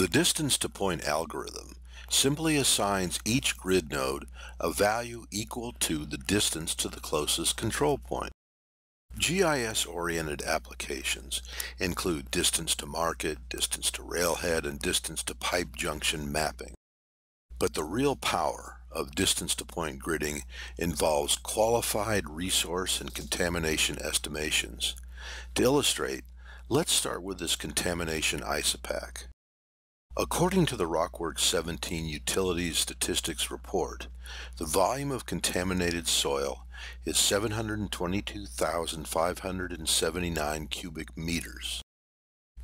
The distance to point algorithm simply assigns each grid node a value equal to the distance to the closest control point. GIS-oriented applications include distance to market, distance to railhead, and distance to pipe junction mapping. But the real power of distance to point gridding involves qualified resource and contamination estimations. To illustrate, let's start with this contamination isopach. According to the RockWorks 17 Utilities Statistics Report, the volume of contaminated soil is 722,579 cubic meters.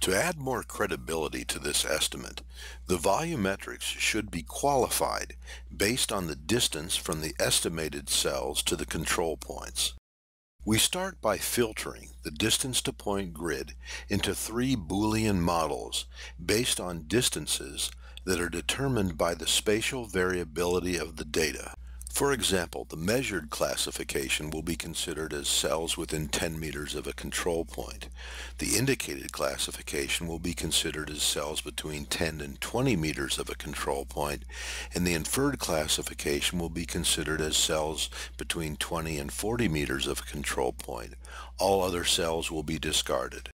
To add more credibility to this estimate, the volumetrics should be qualified based on the distance from the estimated cells to the control points. We start by filtering the distance to point grid into three Boolean models based on distances that are determined by the spatial variability of the data. For example, the measured classification will be considered as cells within 10 meters of a control point. The indicated classification will be considered as cells between 10 and 20 meters of a control point, and the inferred classification will be considered as cells between 20 and 40 meters of a control point. All other cells will be discarded.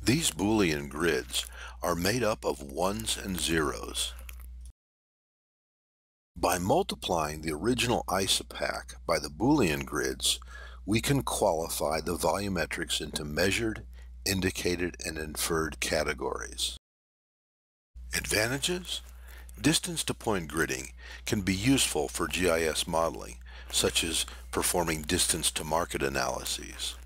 These Boolean grids are made up of ones and zeros. By multiplying the original isopach by the Boolean grids, we can qualify the volumetrics into measured, indicated, and inferred categories. Advantages? Distance to point gridding can be useful for GIS modeling, such as performing distance to market analyses.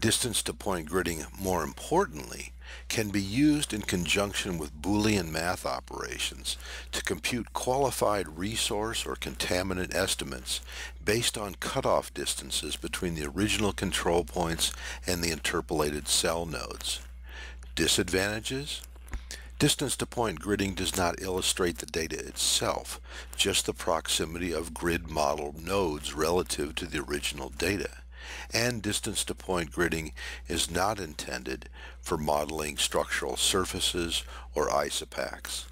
Distance to point gridding, more importantly, can be used in conjunction with Boolean math operations to compute qualified resource or contaminant estimates based on cutoff distances between the original control points and the interpolated cell nodes. Disadvantages? Distance to point gridding does not illustrate the data itself, just the proximity of grid model nodes relative to the original data and distance to point gridding is not intended for modeling structural surfaces or isopachs.